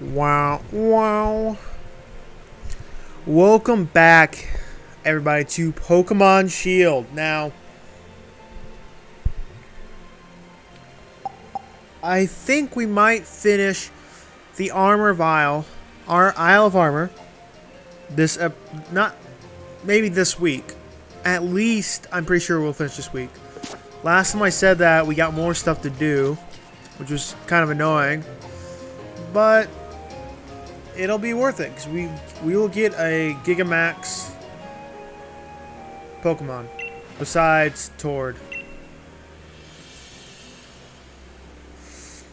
Wow, wow. Welcome back, everybody, to Pokemon Shield. Now, I think we might finish the Armor Vial, our Isle of Armor, this, uh, not, maybe this week. At least, I'm pretty sure we'll finish this week. Last time I said that, we got more stuff to do, which was kind of annoying. But it'll be worth it because we we will get a Gigamax Pokemon besides Tord.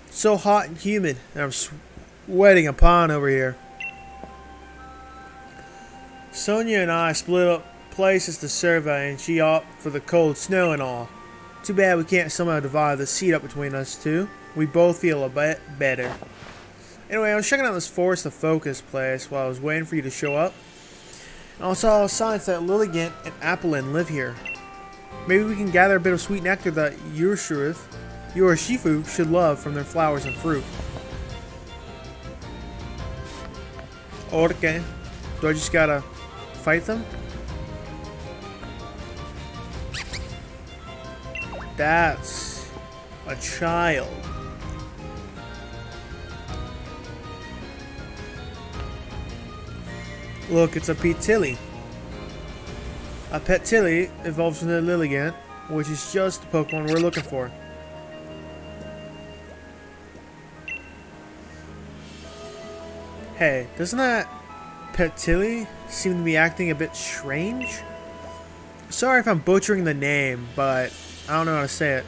So hot and humid, and I'm sweating a pond over here. Sonia and I split up places to survey, and she opted for the cold snow and all. Too bad we can't somehow divide the seat up between us two. We both feel a bit better. Anyway, I was checking out this Forest of Focus place while I was waiting for you to show up. And I saw signs that Lilligant and Applin live here. Maybe we can gather a bit of sweet nectar that Urshifu, Urshifu should love from their flowers and fruit. Okay. Do I just gotta fight them? That's a child. Look, it's a Petilil. A Petilil evolves from the Lilligant, which is just the Pokemon we're looking for. Hey, doesn't that Petilil seem to be acting a bit strange? Sorry if I'm butchering the name, but I don't know how to say it.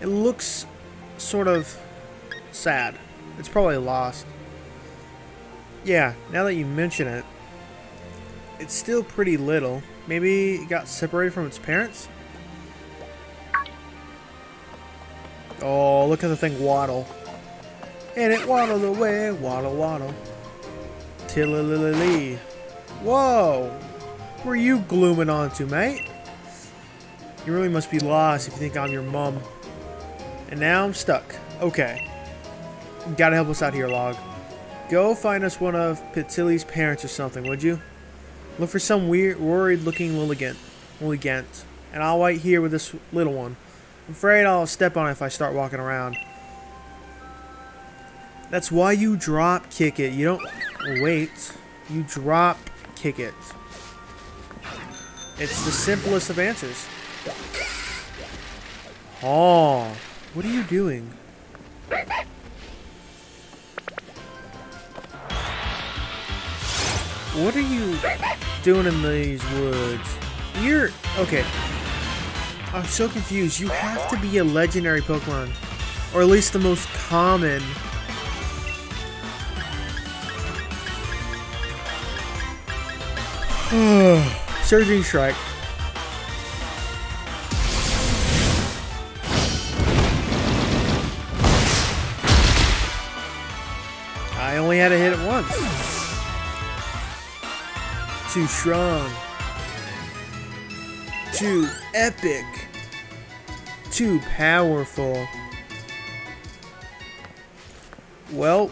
It looks sort of sad. It's probably lost. Yeah, now that you mention it, it's still pretty little. Maybe it got separated from its parents? Oh, look at the thing waddle. And it waddled away, waddle, waddle. Tillalilili. Whoa! Who are you glooming onto, mate? You really must be lost if you think I'm your mum. And now I'm stuck. Okay. You gotta help us out here, Log. Go find us one of Petilil's parents or something, would you? Look for some weird, worried-looking Lilligant, Lilligant, and I'll wait here with this little one. I'm afraid I'll step on it if I start walking around. That's why you drop kick it. You don't wait. You drop kick it. It's the simplest of answers. Oh, what are you doing? What are you doing in these woods? You're... Okay. I'm so confused. You have to be a legendary Pokemon. Or at least the most common. Surging Strike. I only had to hit it once. Too strong. Too epic. Too powerful. Well,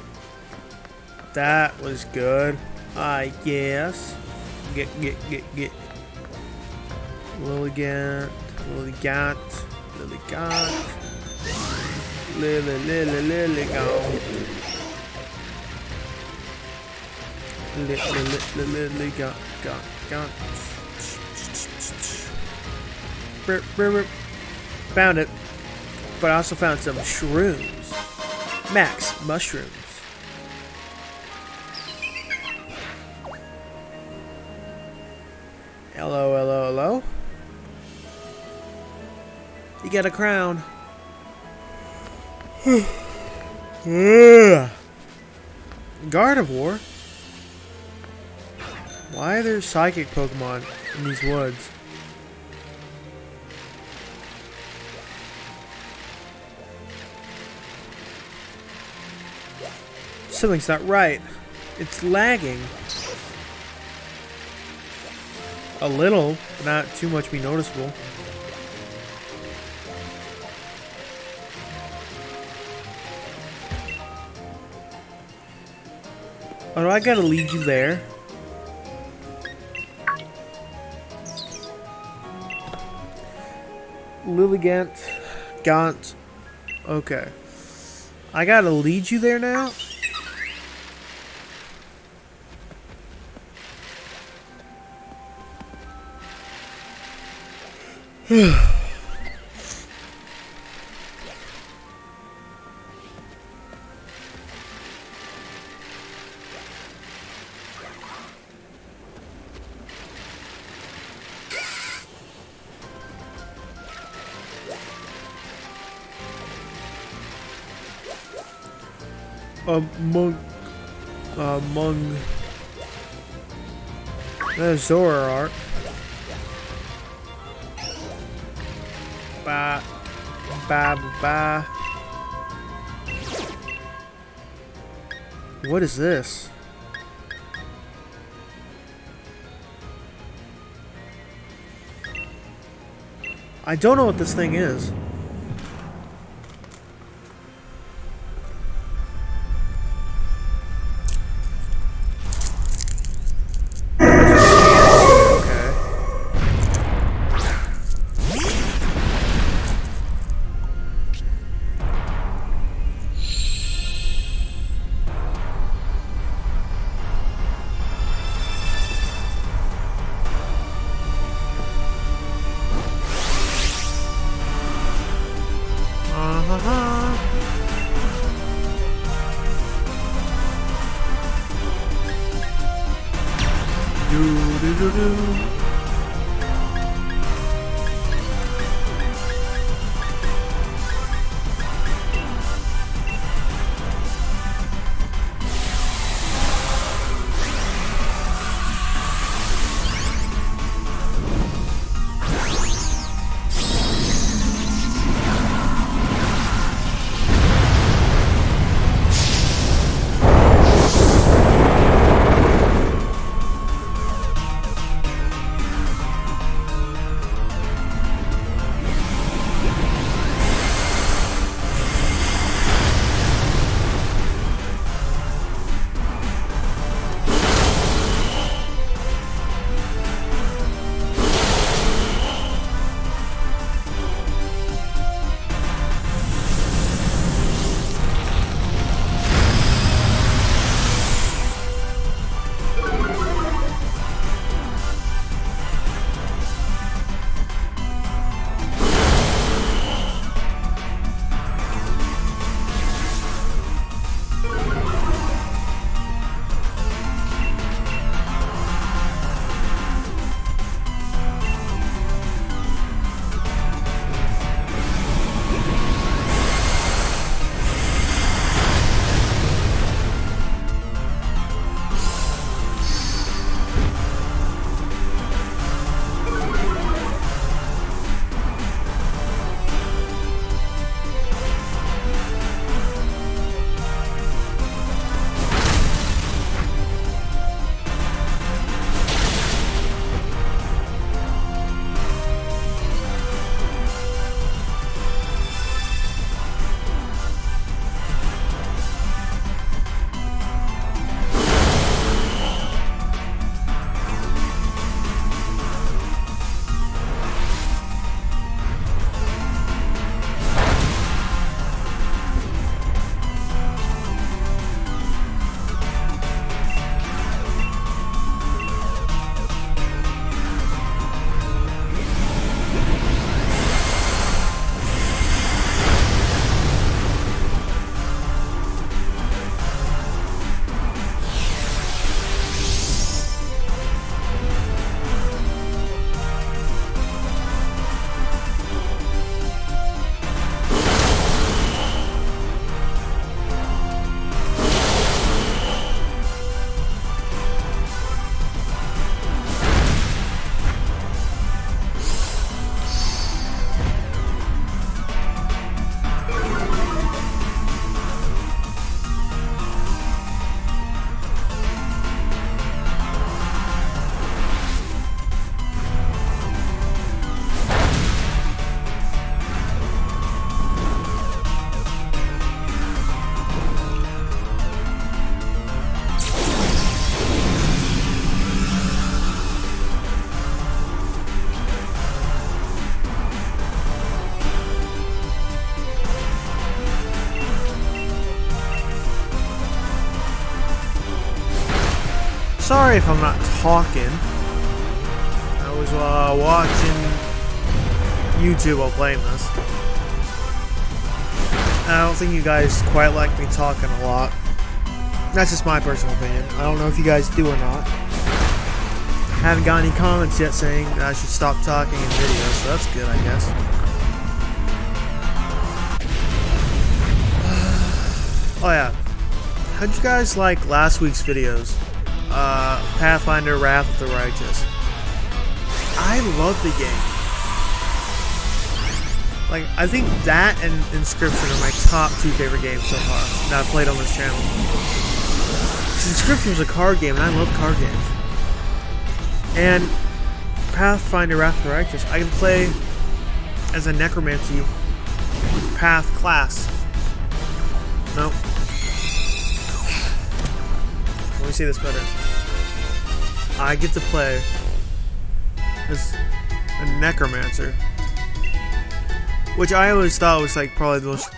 that was good, I guess. Get, get, get, get. Lilligant, Lilligant, Lilligant, Lily, Lily, Lilligant. Lilligant, got, got. Found it. But I also found some shrooms. Max mushrooms. Hello, hello, hello. You got a crown. Gardevoir? Why are there psychic Pokemon in these woods? Something's not right. It's lagging. A little, not too much be noticeable. Oh, I gotta lead you there? Lilligant, Gaunt. Okay. I gotta lead you there now? among among the Zoroark. Ba ba ba. What is this? I don't know what this thing is. do do do do. Sorry if I'm not talking. I was uh, watching YouTube while playing this. I don't think you guys quite like me talking a lot. That's just my personal opinion. I don't know if you guys do or not. I haven't got any comments yet saying I should stop talking in videos, so that's good, I guess. oh yeah. How'd you guys like last week's videos? Uh, Pathfinder Wrath of the Righteous. I love the game. Like, I think that and Inscryption are my top two favorite games so far that I've played on this channel. Inscryption is a card game, and I love card games. And Pathfinder Wrath of the Righteous, I can play as a Necromancy Path class. No. Let me see this better. I get to play as a Necromancer. Which I always thought was like probably the most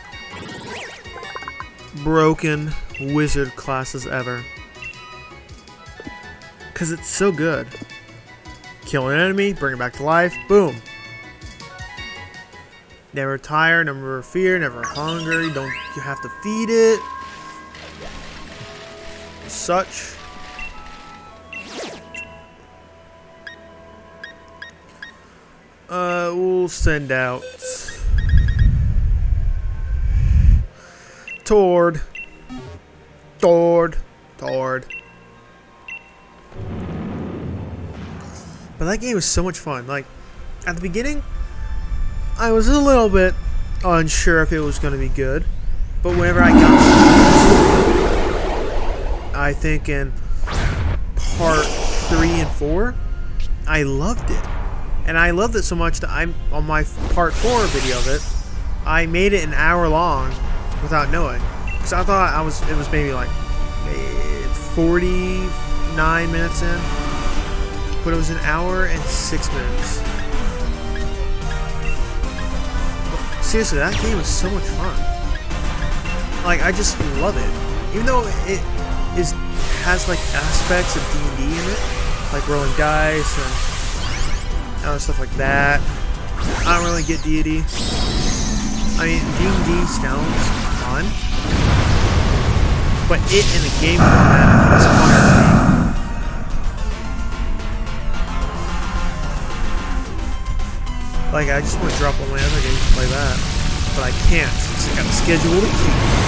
broken wizard classes ever. Because it's so good. Kill an enemy, bring it back to life, boom. Never tired, never fear, never hungry, don't you have to feed it. Such. We'll send out Tord. Tord. Tord. But that game was so much fun. Like, at the beginning, I was a little bit unsure if it was going to be good. But whenever I got I think in part 3 and 4, I loved it. And I loved it so much that I'm on my part 4 video of it, I made it an hour long without knowing. Because I thought I was it was maybe like 49 minutes in but it was an hour and six minutes. Seriously, that game is so much fun. Like, I just love it. Even though it is has like aspects of D&D in it, like rolling dice and other stuff like that. I don't really get deity. I mean, D&D sounds fun, but it in the game format is fun Like, I just want to drop all my other games to play that. But I can't, I got a schedule to keep.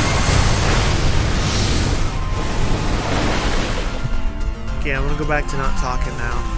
Okay, I'm gonna go back to not talking now.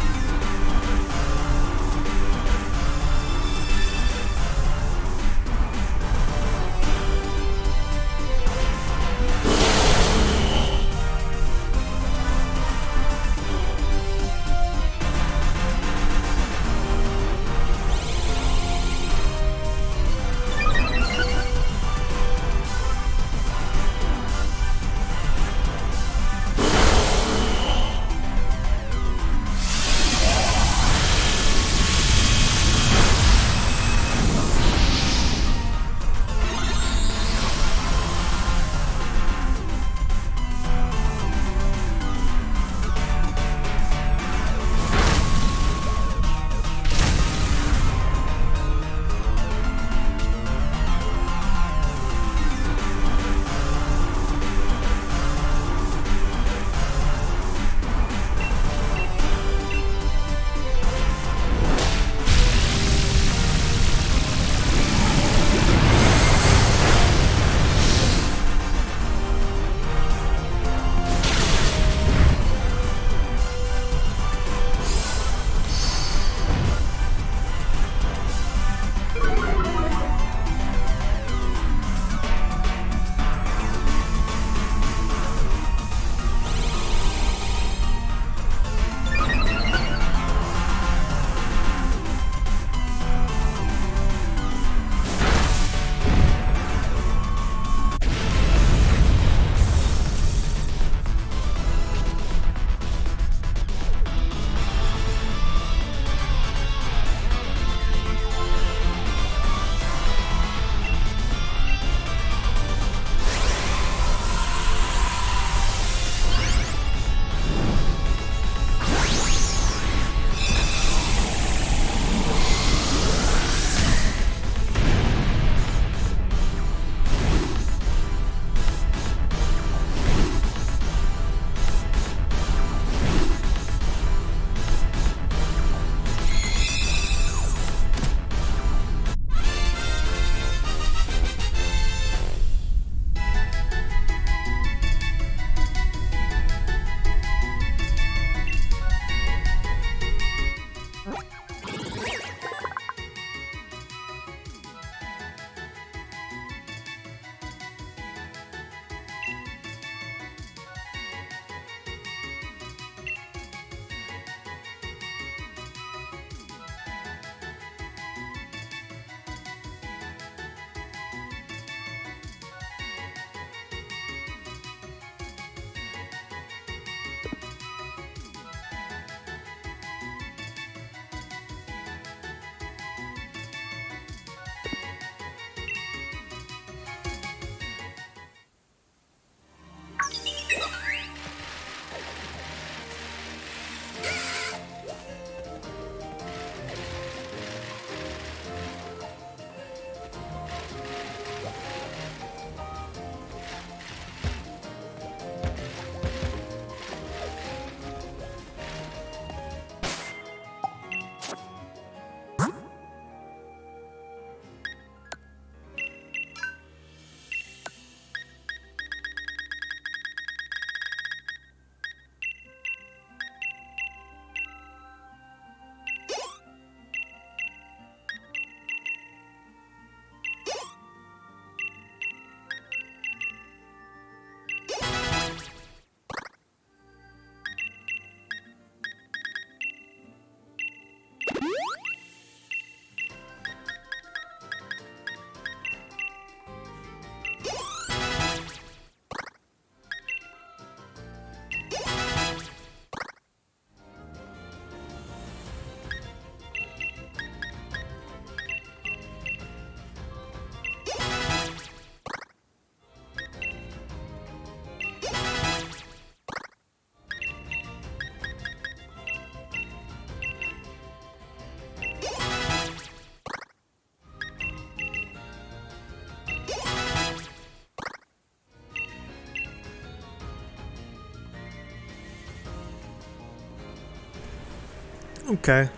Okay.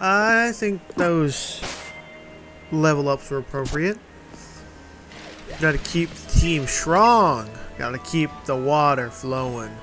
I think those level ups were appropriate. Gotta keep the team strong. Gotta keep the water flowing.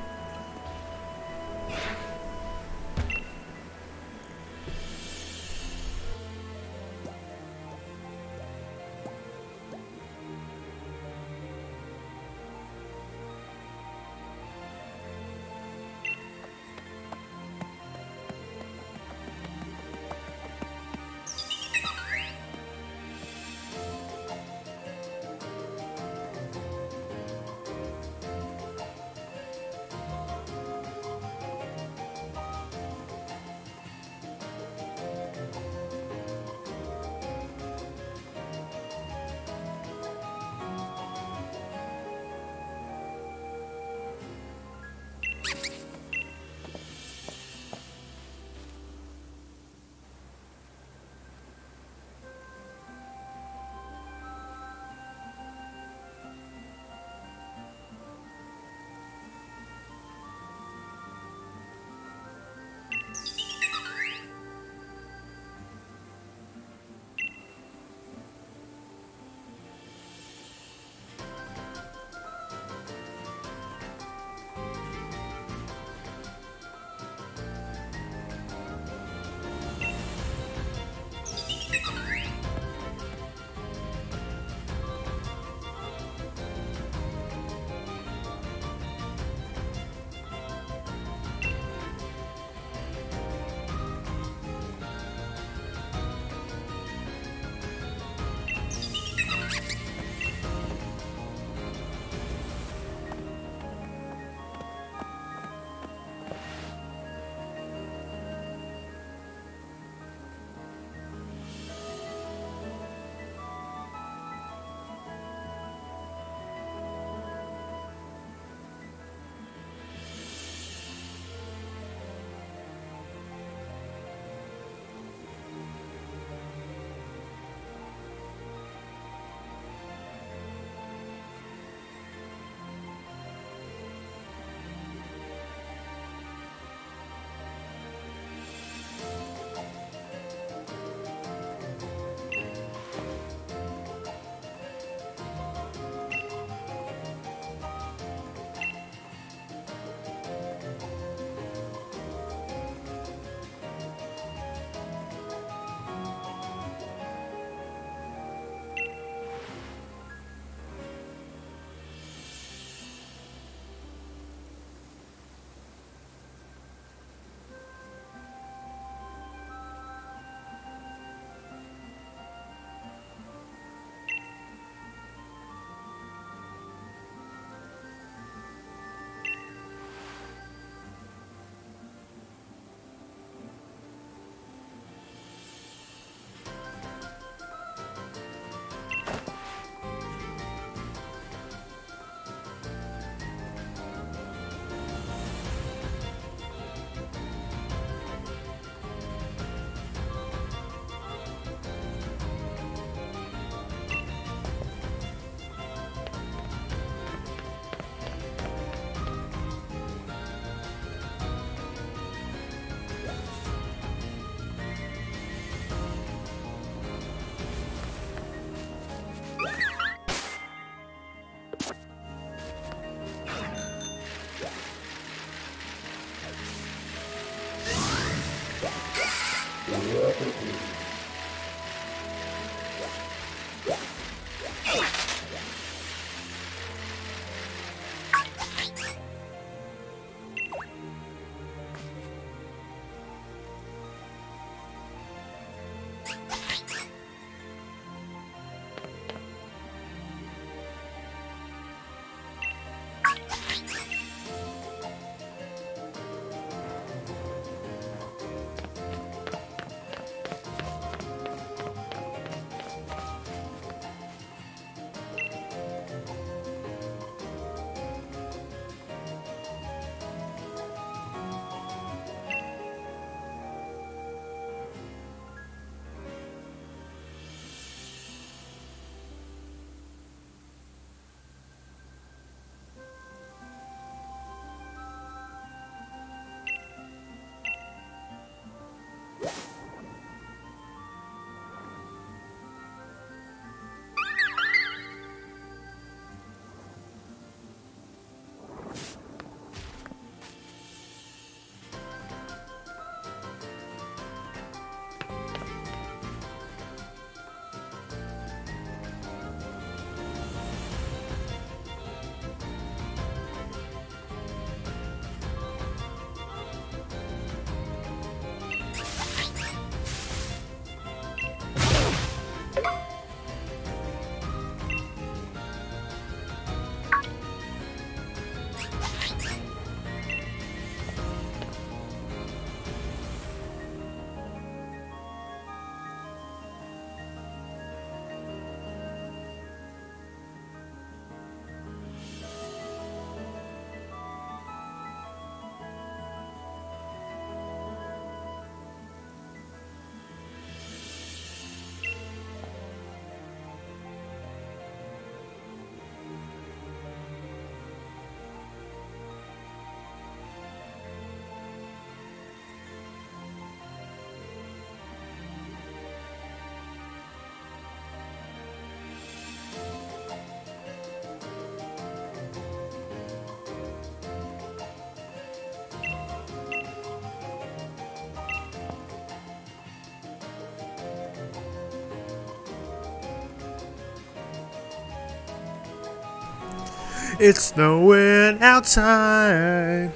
It's snowing outside.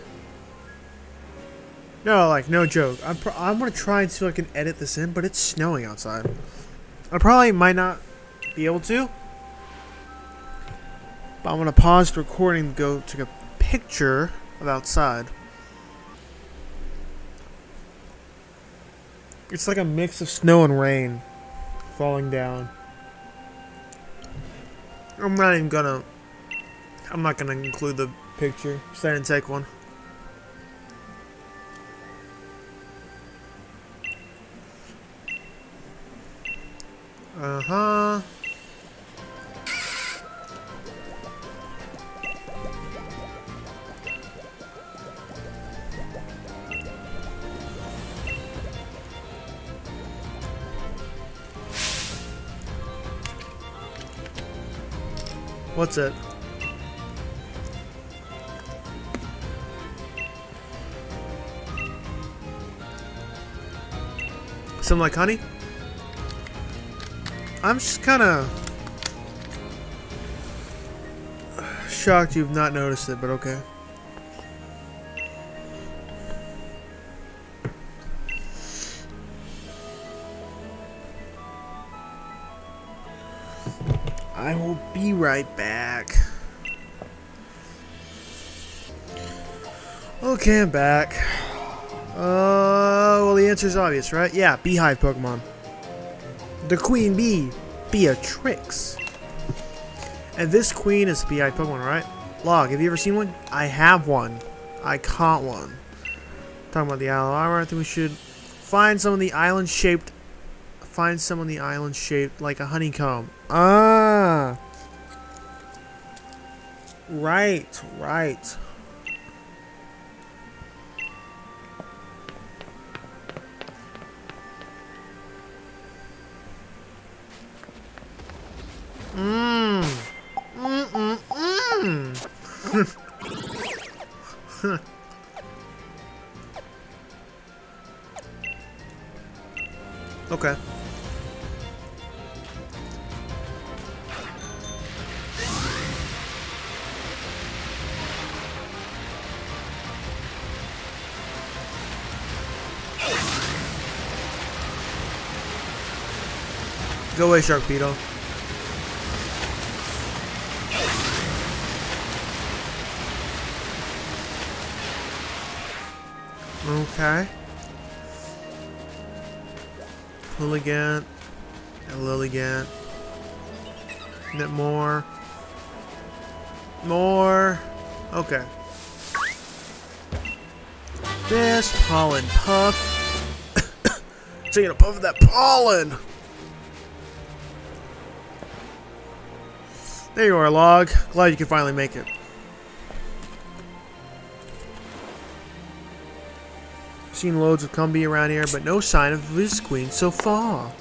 No, like, no joke. I'm, I'm gonna try and see if I can edit this in, but it's snowing outside. I probably might not be able to. But I'm gonna pause the recording to go take a picture of outside. It's like a mix of snow and rain falling down. I'm not even gonna. I'm not gonna include the picture. So I didn't take one. Uh huh. What's it? Something like honey? I'm just kind of shocked you've not noticed it, but okay. I will be right back. Okay, I'm back. Uh, the answer is obvious, right? Yeah, Beehive Pokemon. The Queen Bee, Beatrix. And this queen is a Beehive Pokemon, right? Log, have you ever seen one? I have one. I caught one. Talking about the island. armor, I think we should find some of the island-shaped find some on the island shaped like a honeycomb. Ah. Right, right. Go away, Sharpedo. Okay. Lilligant. And Lilligant. Bit more. More. Okay. This pollen puff. Taking a puff of that pollen. There you are, Log. Glad you could finally make it. Seen loads of Combee around here, but no sign of Queen so far.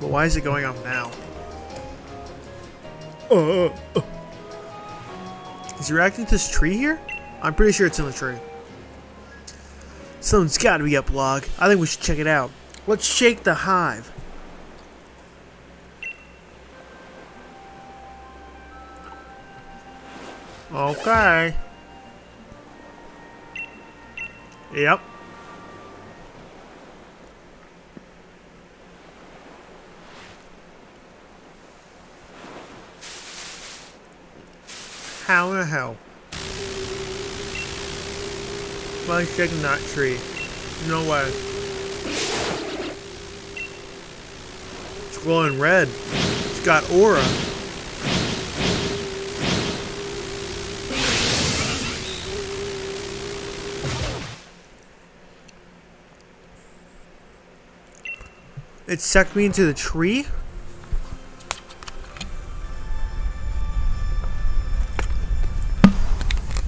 But why is it going off now? Uh, uh. Is he reacting to this tree here? I'm pretty sure it's in the tree. Something's got to be up, Log. I think we should check it out. Let's shake the hive. Okay. Yep. How the hell? By shaking that tree. No way. It's glowing red. It's got aura. It sucked me into the tree?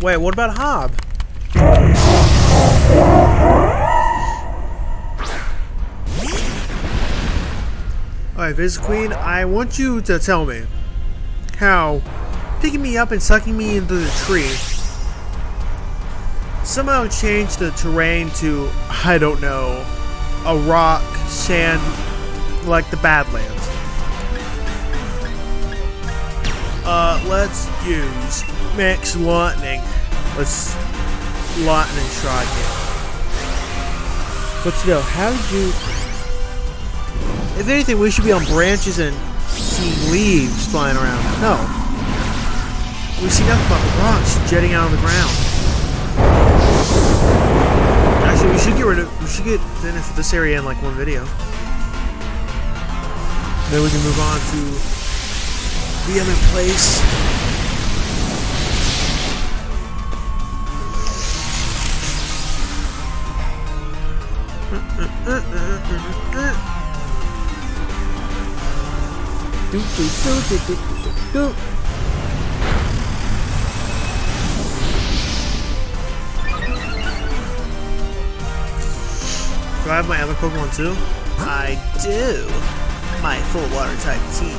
Wait, what about Hob? Alright, Vespiquen, I want you to tell me how picking me up and sucking me into the tree somehow changed the terrain to, I don't know, a rock, sand, like the Badlands. Uh, let's use Max Lightning. Let's lightning strike it. But still, how did you... If anything, we should be on branches and see leaves flying around. No. We see nothing but rocks jetting out of the ground. Actually, we should get rid of... We should get finished this area in like one video. Then we can move on to the other place. Do, do, do, do, do, do. Do I have my other Pokemon too? I do. My full water type team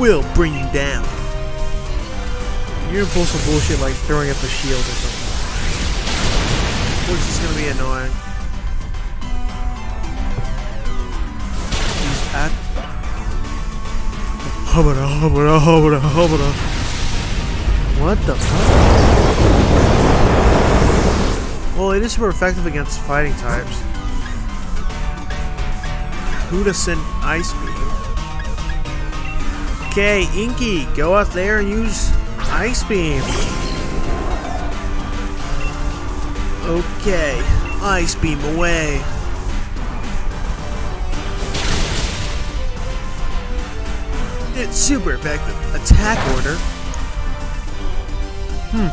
will bring you down. You're gonna pull some bullshit like throwing up a shield or something. Which is gonna be annoying. Hubba hubba hubba hubba What the fuck? Well, it is super effective against fighting types. Send Ice Beam? Okay, Inky, go out there and use Ice Beam. Okay, Ice Beam away. It's super effective. Attack order. Hmm.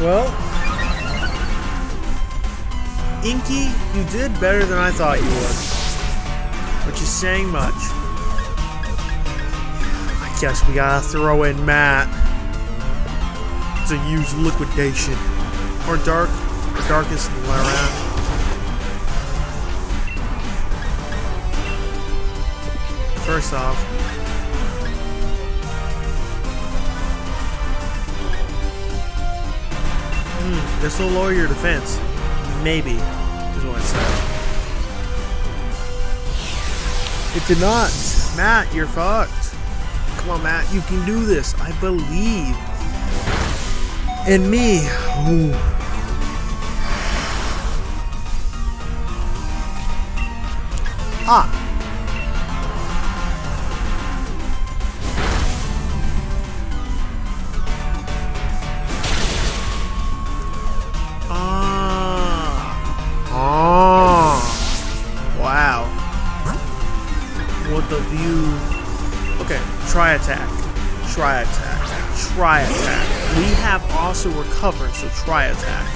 Well, better than I thought you would. Which is saying much. I guess we gotta throw in Matt to use liquidation. Or dark or darkest around. First off, hmm, This will lower your defense. Maybe, is what it said. It did not. Matt, you're fucked. Come on, Matt, you can do this. I believe in me. Ooh. Ah, Try attack. Try attack. We have also recovered, so try attack.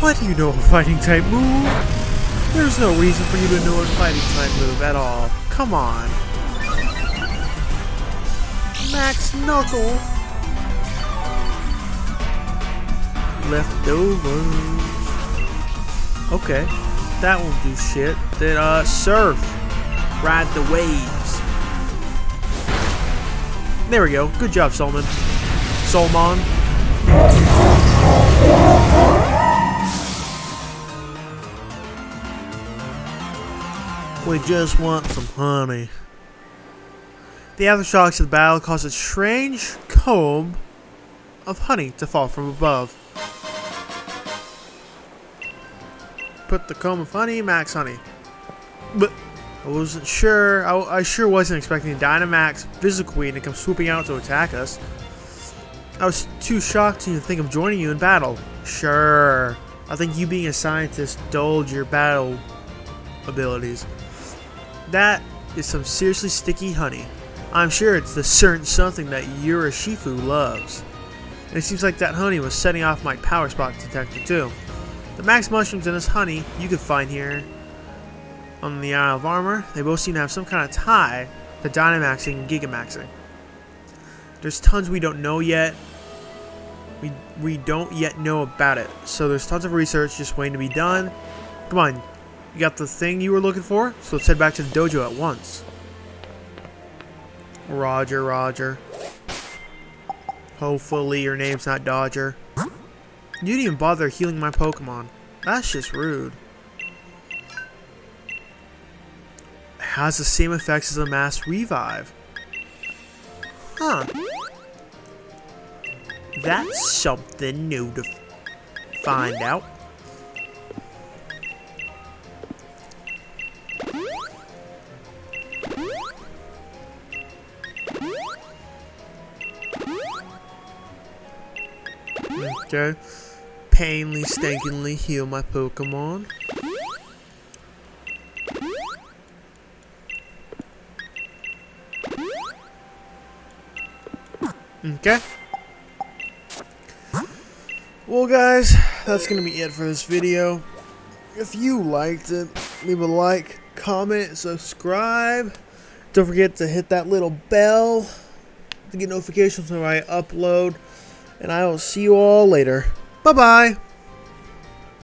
What do you know a fighting type move? There's no reason for you to know a fighting type move at all. Come on. Max Knuckle. Leftovers. Okay. That won't do shit. Then, uh, surf. Ride the waves. There we go. Good job, Solomon. Solomon. We just want some honey. The aftershocks of the battle caused a strange comb of honey to fall from above. Put the comb of honey, max honey. But I wasn't sure. I, I sure wasn't expecting Dynamax Queen to come swooping out to attack us. I was too shocked to even think of joining you in battle. Sure. I think you being a scientist dulled your battle abilities. That is some seriously sticky honey. I'm sure it's the certain something that Urshifu loves. And it seems like that honey was setting off my power spot detector too. The max mushrooms and this honey you can find here on the Isle of Armor, they both seem to have some kind of tie to Dynamaxing and Gigamaxing. There's tons we don't know yet. We, we don't yet know about it. So there's tons of research just waiting to be done. Come on, you got the thing you were looking for? So let's head back to the dojo at once. Roger, Roger. Hopefully your name's not Dodger. You didn't even bother healing my Pokemon. That's just rude. has the same effects as a Max Revive. Huh. That's something new to find out. Okay. Painly, stinkingly heal my Pokemon. Okay. Well, guys, that's going to be it for this video. If you liked it, leave a like, comment, subscribe. Don't forget to hit that little bell to get notifications when I upload. And I will see you all later. Bye-bye.